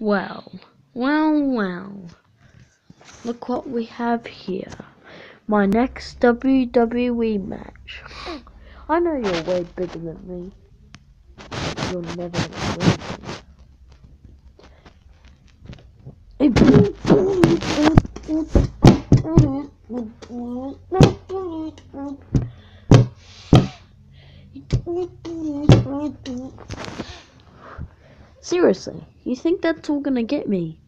Well, well, well. Look what we have here. My next WWE match. I know you're way bigger than me. You're never gonna win me. Seriously, you think that's all gonna get me?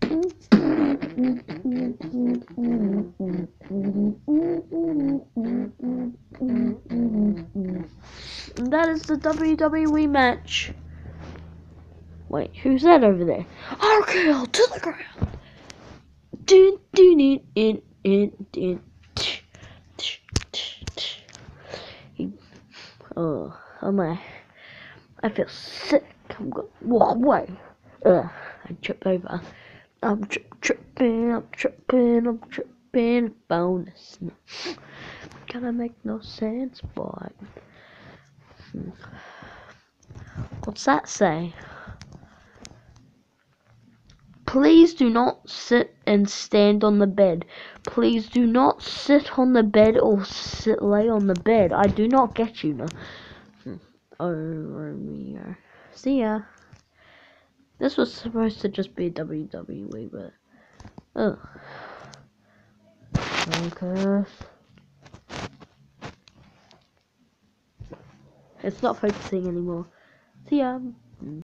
And that is the WWE match. Wait, who's that over there? RKO to the ground. Do do dun, Oh, my. I feel sick. I'm gonna walk away. Ugh, I trip over. I'm tri tripping, I'm tripping, I'm tripping. Bonus. Gonna make no sense, boy. Hmm. What's that say? Please do not sit and stand on the bed. Please do not sit on the bed or sit lay on the bed. I do not get you. No. Oh, Romeo. See ya. This was supposed to just be WWE, but oh. Okay. It's not focusing anymore. See ya.